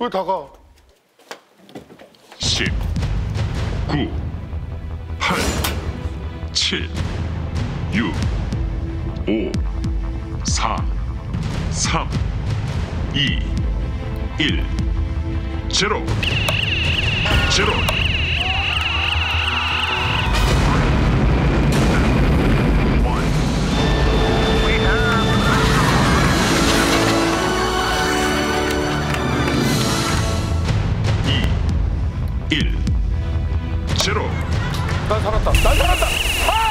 왜 다가? 10, 9, 8, 7, 6, 5, 4, 3, 2, 1, 제로. 제로. 이, 일, 제로. 난 살았다. 난 살았다.